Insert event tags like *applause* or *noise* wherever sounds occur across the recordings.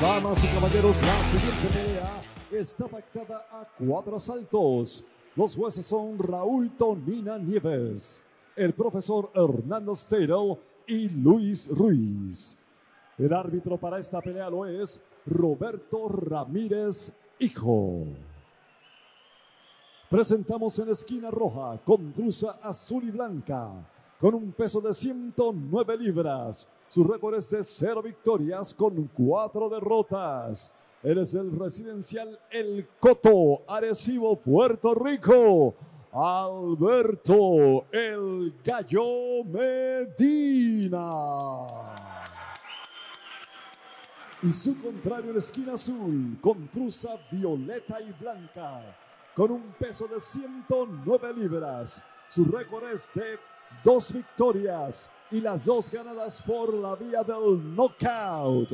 Damas y caballeros, la siguiente pelea está pactada a cuatro asaltos. Los jueces son Raúl Tonina Nieves, el profesor Hernando Stadel y Luis Ruiz. El árbitro para esta pelea lo es Roberto Ramírez Hijo. Presentamos en esquina roja con truza azul y blanca, con un peso de 109 libras. Su récord es de cero victorias con cuatro derrotas. Él es el residencial El Coto, Arecibo, Puerto Rico. Alberto El Gallo Medina. Y su contrario en esquina azul, con truza violeta y blanca, con un peso de 109 libras. Su récord es de dos victorias y las dos ganadas por la vía del knockout.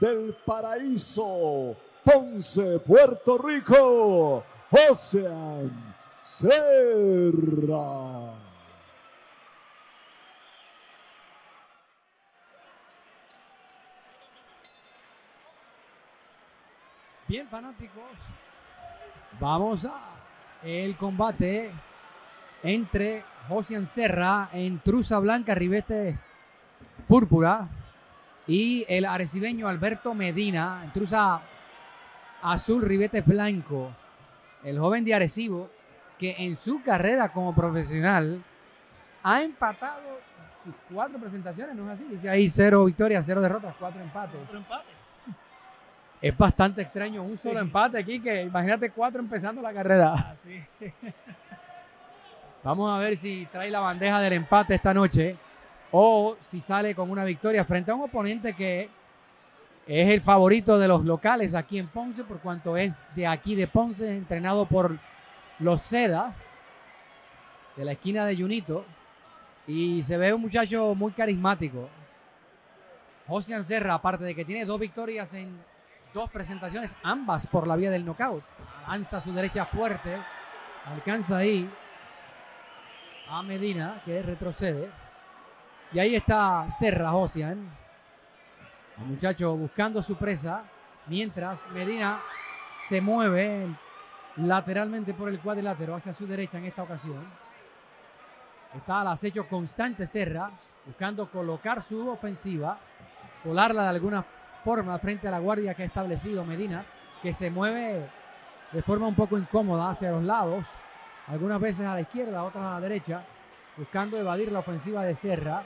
Del paraíso, Ponce, Puerto Rico, Ocean Serra. Bien, fanáticos. Vamos a el combate entre Josian Serra en truza blanca, ribetes púrpura y el arecibeño Alberto Medina en truza azul, ribetes blanco. El joven de Arecibo que en su carrera como profesional ha empatado sus cuatro presentaciones, ¿no es así? Dice ahí cero victorias, cero derrotas, cuatro empates. Otro empate. Es bastante extraño, un Sí. solo empate aquí, que imagínate cuatro empezando la carrera. Así. *laughs* Vamos a ver si trae la bandeja del empate esta noche o si sale con una victoria frente a un oponente que es el favorito de los locales aquí en Ponce, por cuanto es de aquí de Ponce, entrenado por los Seda, de la esquina de Junito, y se ve un muchacho muy carismático. José Serra, aparte de que tiene dos victorias en dos presentaciones, ambas por la vía del knockout. Lanza su derecha fuerte, alcanza ahí a Medina, que retrocede. Y ahí está Serra Josian. El muchacho buscando su presa. Mientras Medina se mueve lateralmente por el cuadrilátero hacia su derecha en esta ocasión. Está al acecho constante Serra, buscando colocar su ofensiva, colarla de alguna forma frente a la guardia que ha establecido Medina, que se mueve de forma un poco incómoda hacia los lados, algunas veces a la izquierda, otras a la derecha, buscando evadir la ofensiva de Serra.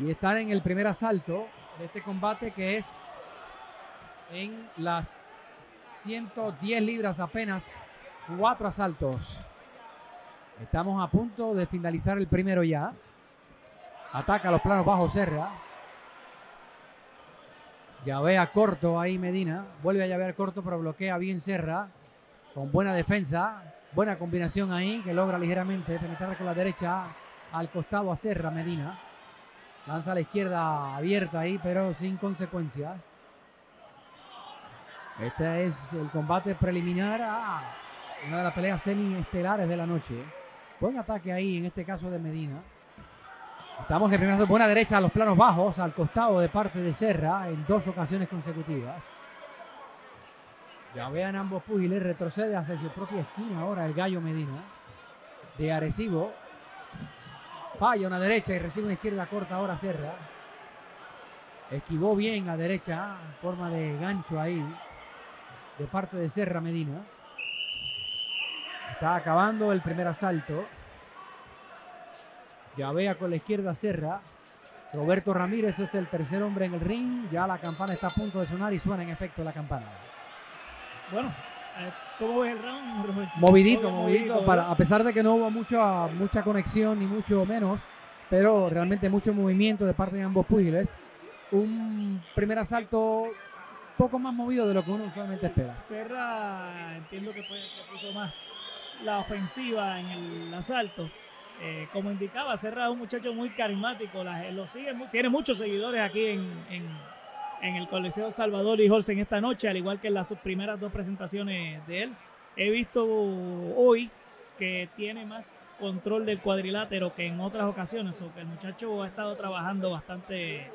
Y están en el primer asalto de este combate que es en las 110 libras apenas, cuatro asaltos. Estamos a punto de finalizar el primero ya. Ataca los planos bajos Serra. Llavea corto ahí Medina. Vuelve a llavear corto, pero bloquea bien Serra. Con buena defensa. Buena combinación ahí que logra ligeramente penetrar con la derecha al costado a Serra Medina. Lanza a la izquierda abierta ahí, pero sin consecuencia. Este es el combate preliminar a una de las peleas semi-estelares de la noche. Buen ataque ahí, en este caso de Medina. Estamos en buena derecha a los planos bajos, al costado de parte de Serra en dos ocasiones consecutivas. Ya vean ambos púgiles, retrocede hacia su propia esquina ahora el gallo Medina. De Arecibo. Falla una derecha y recibe una izquierda corta ahora Serra. Esquivó bien a derecha en forma de gancho ahí de parte de Serra Medina. Está acabando el primer asalto. Ya vea con la izquierda Serra. Roberto Ramírez es el tercer hombre en el ring. Ya la campana está a punto de sonar y suena en efecto la campana. Bueno, eh, ¿cómo ves el round, Roberto? *laughs* Movidito, movidito, a pesar de que no hubo mucha, mucha conexión ni mucho menos, pero realmente mucho movimiento de parte de ambos púgiles. Un primer asalto poco más movido de lo que uno usualmente espera. Serra entiendo que, fue, que puso más la ofensiva en el asalto. Eh, como indicaba, Serra es un muchacho muy carismático, la- lo sigue, tiene muchos seguidores aquí en, en- en el Coliseo Salvador y Olsen esta noche, al igual que en las primeras dos presentaciones de él. He visto hoy que tiene más control del cuadrilátero que en otras ocasiones, o que el muchacho ha estado trabajando bastante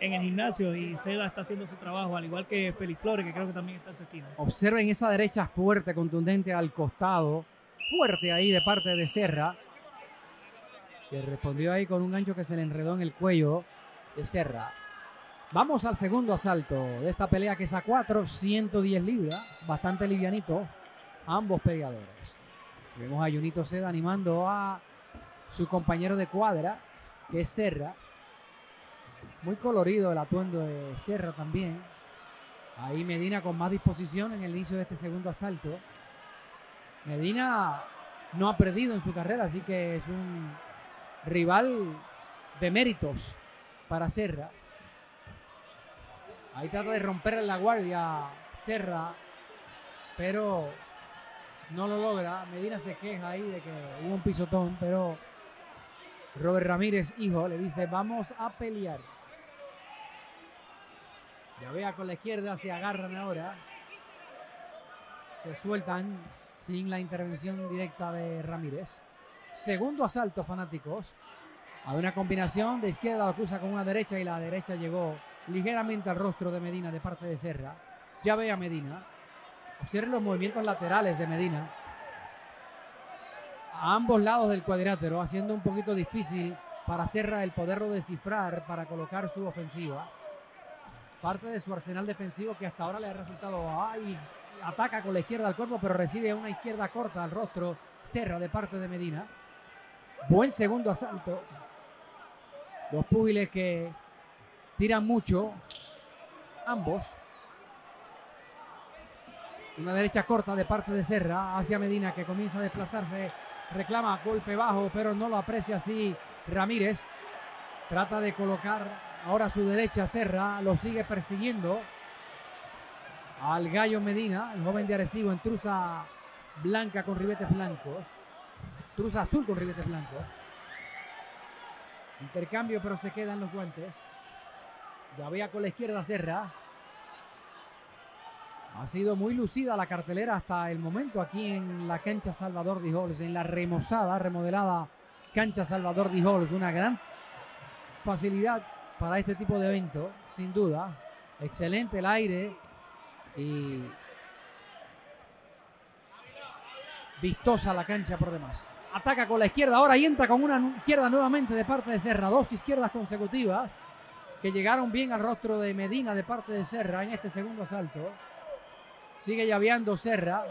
en el gimnasio y Seda está haciendo su trabajo, al igual que Félix Flores, que creo que también está en su esquina. Observen esa derecha fuerte, contundente al costado. Fuerte ahí de parte de Serra. Que respondió ahí con un gancho que se le enredó en el cuello de Serra. Vamos al segundo asalto de esta pelea que es a 4, 110 libras. Bastante livianito. Ambos peleadores. Vemos a Junito Seda animando a su compañero de cuadra, que es Serra. Muy colorido el atuendo de Serra también. Ahí Medina con más disposición en el inicio de este segundo asalto. Medina no ha perdido en su carrera, así que es un rival de méritos para Serra. Ahí trata de romper la guardia Serra, pero no lo logra. Medina se queja ahí de que hubo un pisotón, pero Robert Ramírez, hijo, le dice, vamos a pelear. Ya vea con la izquierda, se agarran ahora. Se sueltan sin la intervención directa de Ramírez. Segundo asalto, fanáticos. Hay una combinación de izquierda, la cruza con una derecha y la derecha llegó ligeramente al rostro de Medina de parte de Serra. Ya ve a Medina. Observen los movimientos laterales de Medina. A ambos lados del cuadrilátero, haciendo un poquito difícil para Serra el poderlo descifrar para colocar su ofensiva. Parte de su arsenal defensivo que hasta ahora le ha resultado. Ay, ataca con la izquierda al cuerpo, pero recibe una izquierda corta al rostro. Serra de parte de Medina. Buen segundo asalto. Dos púgiles que tiran mucho. Ambos. Una derecha corta de parte de Serra hacia Medina que comienza a desplazarse. Reclama golpe bajo, pero no lo aprecia así Ramírez. Trata de colocar ahora su derecha Serra. Lo sigue persiguiendo. Al Gallo Medina, el joven de Arecibo en truza blanca con ribetes blancos. Truza azul con ribetes blancos. Intercambio, pero se quedan los guantes. Ya vea con la izquierda Serra. Ha sido muy lucida la cartelera hasta el momento aquí en la cancha Salvador Dijols, en la remozada, remodelada cancha Salvador Dijols. Una gran facilidad para este tipo de evento, sin duda. Excelente el aire y vistosa la cancha por demás. Ataca con la izquierda ahora y entra con una izquierda nuevamente de parte de Serra. Dos izquierdas consecutivas que llegaron bien al rostro de Medina de parte de Serra en este segundo asalto. Sigue llaveando Serra,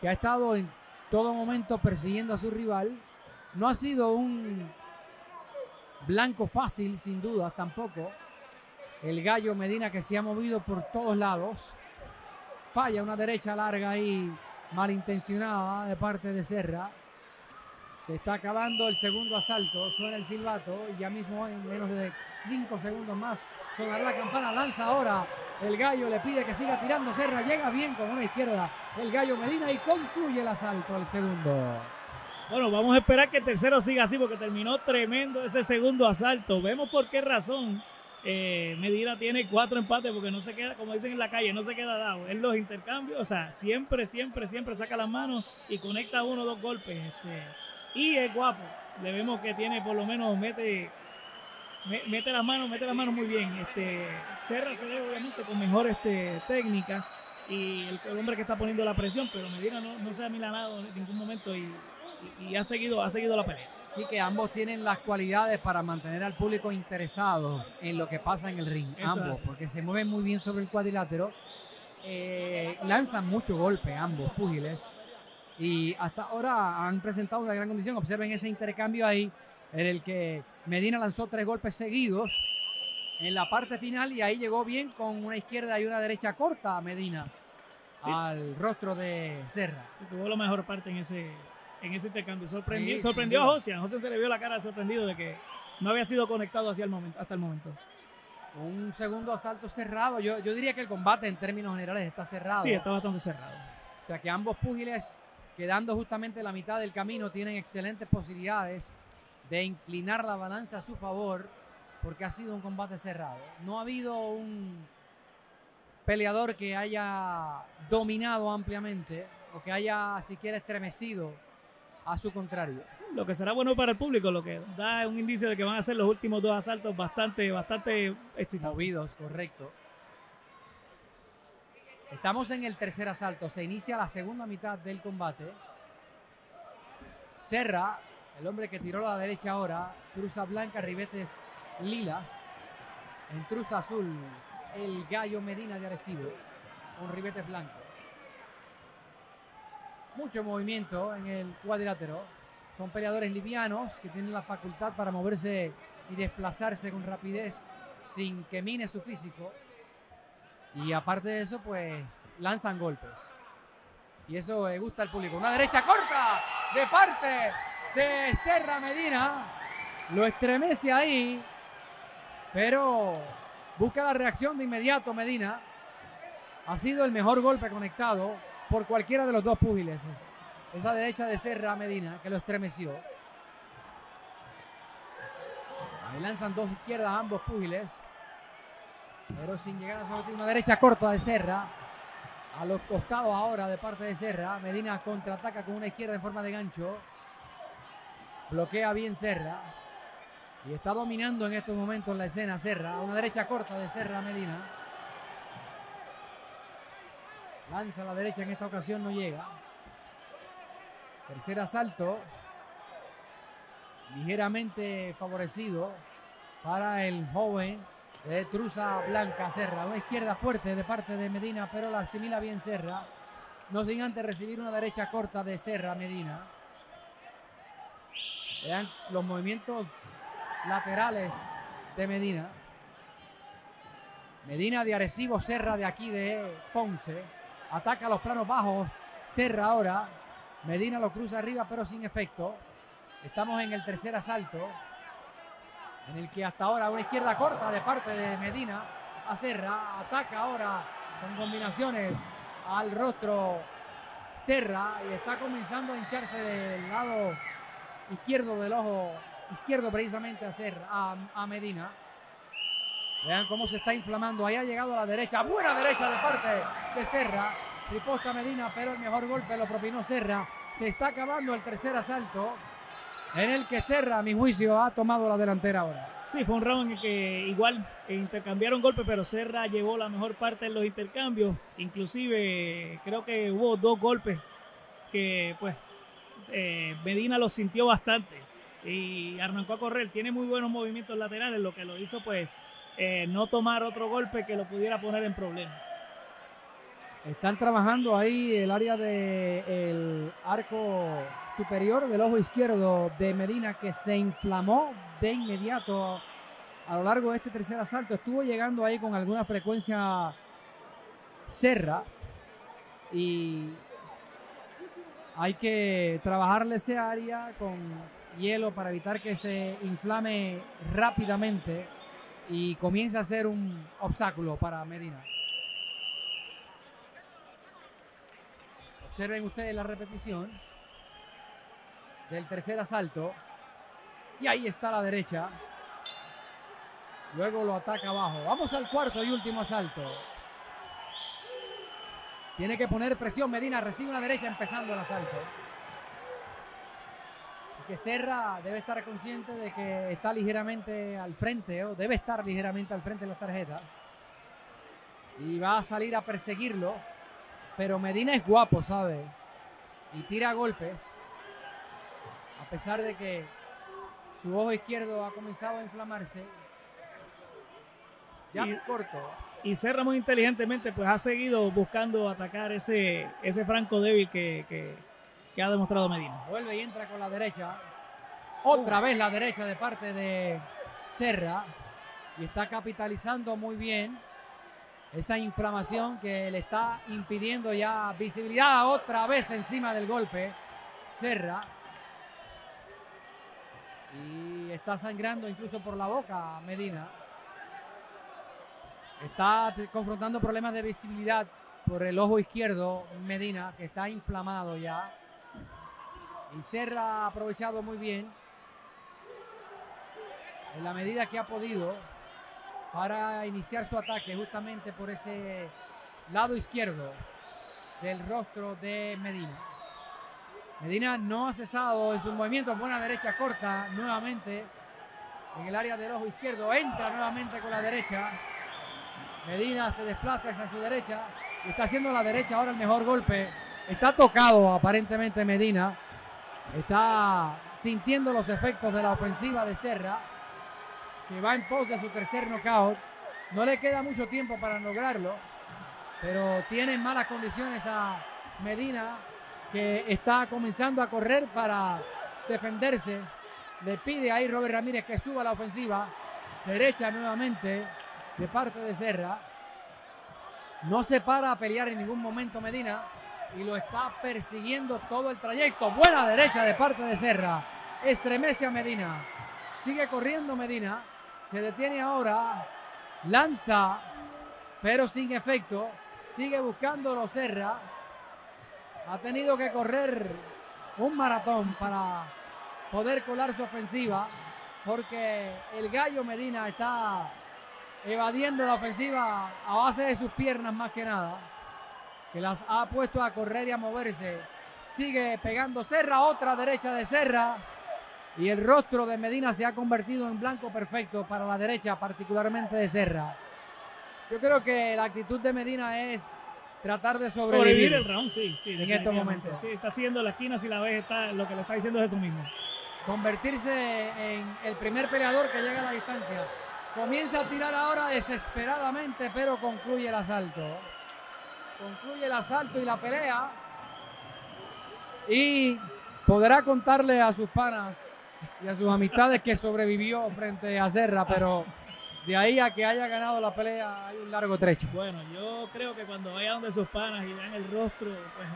que ha estado en todo momento persiguiendo a su rival. No ha sido un blanco fácil, sin duda, tampoco. El gallo Medina que se ha movido por todos lados. Falla una derecha larga y malintencionada de parte de Serra. Se está acabando el segundo asalto, suena el silbato y ya mismo en menos de cinco segundos más sonará la campana, lanza ahora el gallo, le pide que siga tirando, Serra llega bien con una izquierda el gallo Medina y concluye el asalto, el segundo. Bueno, vamos a esperar que el tercero siga así porque terminó tremendo ese segundo asalto. Vemos por qué razón eh, Medina tiene cuatro empates porque no se queda, como dicen en la calle, no se queda dado. En los intercambios, o sea, siempre, siempre, siempre saca las manos y conecta uno o dos golpes. Este, y es guapo. Le vemos que tiene por lo menos, mete, mete las manos, mete las manos muy bien. Este, Serra se ve obviamente con mejor este, técnica y el, hombre que está poniendo la presión, pero Medina no, no se ha milanado en ningún momento y, y, y ha, seguido, ha seguido la pelea. Y que ambos tienen las cualidades para mantener al público interesado en lo que pasa en el ring. Eso ambos, hace. porque se mueven muy bien sobre el cuadrilátero. eh, lanzan mucho golpe ambos púgiles. Y hasta ahora han presentado una gran condición. Observen ese intercambio ahí en el que Medina lanzó tres golpes seguidos en la parte final y ahí llegó bien con una izquierda y una derecha corta a Medina Sí. al rostro de Serra. Tuvo la mejor parte en ese, en ese intercambio. Sorprendió, Sí, sorprendió sin a. A José se le vio la cara sorprendido de que no había sido conectado hacia el momento, hasta el momento. Un segundo asalto cerrado. Yo, yo diría que el combate en términos generales está cerrado. Sí, está bastante cerrado. O sea que ambos púgiles, quedando justamente la mitad del camino, tienen excelentes posibilidades de inclinar la balanza a su favor, porque ha sido un combate cerrado. No ha habido un peleador que haya dominado ampliamente o que haya siquiera estremecido a su contrario. Lo que será bueno para el público, lo que da un indicio de que van a ser los últimos dos asaltos bastante, bastante exitosos. Movidos, correcto. Estamos en el tercer asalto. Se inicia la segunda mitad del combate. Serra, el hombre que tiró la derecha ahora, truza blanca, ribetes lilas. En truza azul, el gallo Medina de Arecibo, con ribetes blancos. Mucho movimiento en el cuadrilátero. Son peleadores livianos que tienen la facultad para moverse y desplazarse con rapidez sin que mine su físico. Y aparte de eso, pues lanzan golpes. Y eso gusta al público. Una derecha corta de parte de Serra Medina. Lo estremece ahí. Pero busca la reacción de inmediato Medina. Ha sido el mejor golpe conectado por cualquiera de los dos púgiles. Esa derecha de Serra Medina que lo estremeció. Ahí lanzan dos izquierdas ambos púgiles. Pero sin llegar a su última derecha corta de Serra. A los costados ahora de parte de Serra. Medina contraataca con una izquierda en forma de gancho. Bloquea bien Serra. Y está dominando en estos momentos la escena Serra. Una derecha corta de Serra Medina. Lanza la derecha en esta ocasión, no llega. Tercer asalto. Ligeramente favorecido para el joven de Truza Blanca Serra. Una izquierda fuerte de parte de Medina, pero la asimila bien Serra. No sin antes recibir una derecha corta de Serra Medina. Vean los movimientos laterales de Medina. Medina de Arecibo, Serra de aquí de Ponce. Ataca los planos bajos. Serra ahora. Medina lo cruza arriba, pero sin efecto. Estamos en el tercer asalto. En el que hasta ahora una izquierda corta de parte de Medina a Serra. Ataca ahora con combinaciones al rostro Serra. Y está comenzando a hincharse del lado izquierdo del ojo. Izquierdo precisamente a Serra, a, Medina. Vean cómo se está inflamando. Ahí ha llegado a la derecha. Buena derecha de parte de Serra. Riposta Medina, pero el mejor golpe lo propinó Serra. Se está acabando el tercer asalto. En el que Serra, a mi juicio, ha tomado la delantera ahora. Sí, fue un round en el que igual intercambiaron golpes, pero Serra llevó la mejor parte en los intercambios. Inclusive creo que hubo dos golpes que pues eh, Medina los sintió bastante y arrancó a correr. Tiene muy buenos movimientos laterales, lo que lo hizo pues eh, no tomar otro golpe que lo pudiera poner en problemas. Están trabajando ahí el área del arco superior del ojo izquierdo de Medina que se inflamó de inmediato a lo largo de este tercer asalto. Estuvo llegando ahí con alguna frecuencia Serra y hay que trabajarle ese área con hielo para evitar que se inflame rápidamente y comience a ser un obstáculo para Medina. Observen ustedes la repetición del tercer asalto. Y ahí está la derecha. Luego lo ataca abajo. Vamos al cuarto y último asalto. Tiene que poner presión. Medina recibe una derecha empezando el asalto. Que Serra debe estar consciente de que está ligeramente al frente, o debe estar ligeramente al frente de las tarjetas. Y va a salir a perseguirlo. Pero Medina es guapo, ¿sabe? Y tira golpes. A pesar de que su ojo izquierdo ha comenzado a inflamarse. Ya Y- corto. Y Serra muy inteligentemente pues ha seguido buscando atacar ese, ese franco débil que, que- que ha demostrado Medina. Vuelve y entra con la derecha. Otra vez la derecha de parte de Serra. Y está capitalizando muy bien esa inflamación que le está impidiendo ya visibilidad otra vez encima del golpe. Serra. Y está sangrando incluso por la boca Medina. Está confrontando problemas de visibilidad por el ojo izquierdo Medina, que está inflamado ya. Y Serra ha aprovechado muy bien en la medida que ha podido para iniciar su ataque justamente por ese lado izquierdo del rostro de Medina. Medina no ha cesado en sus movimientos. Buena derecha corta nuevamente en el área del ojo izquierdo. Entra nuevamente con la derecha. Medina se desplaza hacia su derecha. Está haciendo la derecha ahora el mejor golpe. Está tocado aparentemente Medina. Está sintiendo los efectos de la ofensiva de Serra. Que va en pos de su tercer knockout. No le queda mucho tiempo para lograrlo. Pero tiene en malas condiciones a Medina. Que está comenzando a correr para defenderse. Le pide ahí Robert Ramírez que suba la ofensiva. Derecha nuevamente de parte de Serra. No se para a pelear en ningún momento Medina y lo está persiguiendo todo el trayecto. Buena derecha de parte de Serra. Estremece a Medina. Sigue corriendo Medina. Se detiene ahora. Lanza, pero sin efecto. Sigue buscándolo Serra. Ha tenido que correr un maratón para poder colar su ofensiva. Porque el gallo Medina está evadiendo la ofensiva a base de sus piernas más que nada, que las ha puesto a correr y a moverse. Sigue pegando Serra, otra derecha de Serra. Y el rostro de Medina se ha convertido en blanco perfecto para la derecha, particularmente de Serra. Yo creo que la actitud de Medina es tratar de sobrevivir, Sobrevivir el round, sí, sí. en estos momentos. Sí, está haciendo la esquina, si la ves, está, lo que le está diciendo es eso mismo. Convertirse en el primer peleador que llega a la distancia. Comienza a tirar ahora desesperadamente, pero concluye el asalto. Concluye el asalto y la pelea. Y podrá contarle a sus panas y a sus amistades que sobrevivió frente a Serra, pero de ahí a que haya ganado la pelea hay un largo trecho. Bueno, yo creo que cuando vaya donde sus panas y vean el rostro, pues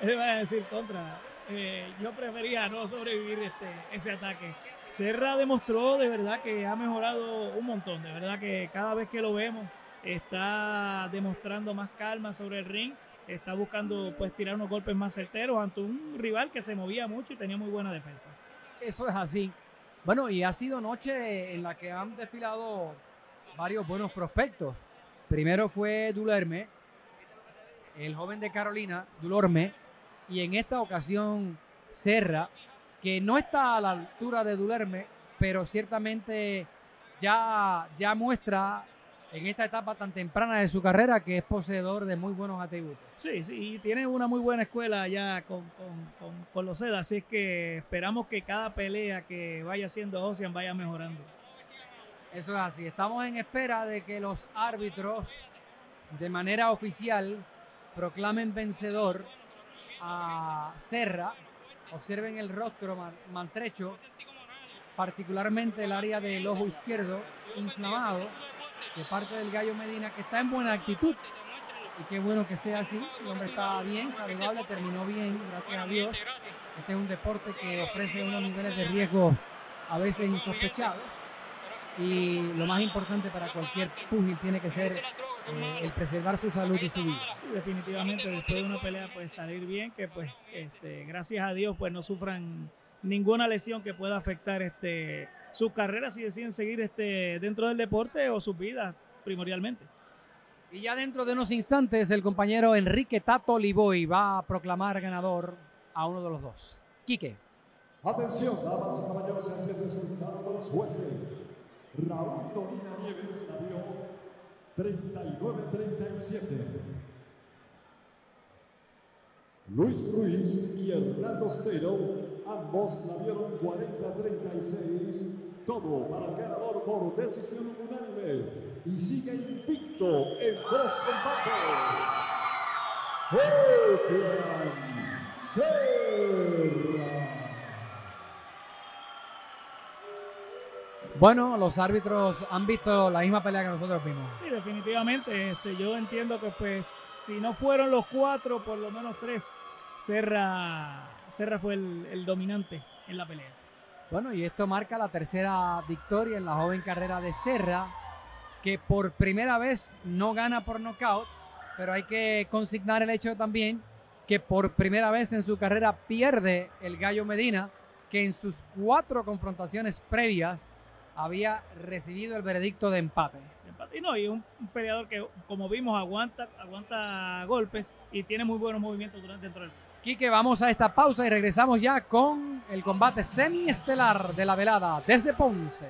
*laughs* él va a decir contra. eh, yo prefería no sobrevivir este, ese ataque. Serra demostró de verdad que ha mejorado un montón. De verdad que cada vez que lo vemos está demostrando más calma sobre el ring. Está buscando pues tirar unos golpes más certeros ante un rival que se movía mucho y tenía muy buena defensa. Eso es así. Bueno, y ha sido noche en la que han desfilado varios buenos prospectos. Primero fue Dulerme, el joven de Carolina, Dulorme, y en esta ocasión Serra, que no está a la altura de Dulerme, pero ciertamente ya, ya muestra en esta etapa tan temprana de su carrera que es poseedor de muy buenos atributos. Sí, sí, y tiene una muy buena escuela ya con, con, con, con los Seda, así es que esperamos que cada pelea que vaya haciendo Ocean vaya mejorando. Eso es así. Estamos en espera de que los árbitros, de manera oficial, proclamen vencedor a Serra. Observen el rostro maltrecho, particularmente el área del ojo izquierdo inflamado, de parte del Gallo Medina, que está en buena actitud. Y qué bueno que sea así. El hombre está bien, saludable, terminó bien, gracias a Dios. Este es un deporte que ofrece unos niveles de riesgo a veces insospechados y lo más importante para cualquier púgil tiene que ser eh, el preservar su salud y su vida. Definitivamente después de una pelea pues salir bien, que pues este, gracias a Dios pues no sufran ninguna lesión que pueda afectar este sus carreras si deciden seguir este dentro del deporte o sus vidas primordialmente. Y ya dentro de unos instantes el compañero Enrique Tato Liboy va a proclamar ganador a uno de los dos. Quique. Atención, damas y caballeros, ante el resultado de los jueces. Raúl Dolina Nieves la dio 39-37. Luis Ruiz y Hernando Stero, ambos la dieron 40-36. Todo para el ganador por decisión unánime. Y sigue invicto en tres combates. Ocean Serra. Bueno, los árbitros han visto la misma pelea que nosotros vimos. Sí, definitivamente. Este, yo entiendo que pues si no fueron los cuatro, por lo menos tres, Serra, Serra fue el, el dominante en la pelea. Bueno, y esto marca la tercera victoria en la joven carrera de Serra, que por primera vez no gana por nocaut, pero hay que consignar el hecho también que por primera vez en su carrera pierde el Gallo Medina, que en sus cuatro confrontaciones previas había recibido el veredicto de empate. Y no, y un, un peleador que, como vimos, aguanta, aguanta golpes y tiene muy buenos movimientos durante dentro del. Quique, vamos a esta pausa y regresamos ya con el combate semiestelar de la velada desde Ponce.